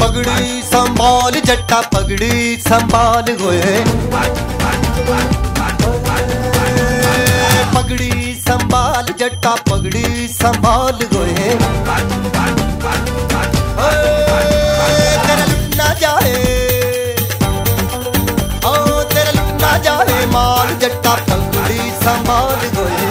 पगड़ी संभाल जट्टा पगड़ी संभाल होए पगड़ी संभाल जट्टा पगड़ी संभाल गोए। समार गए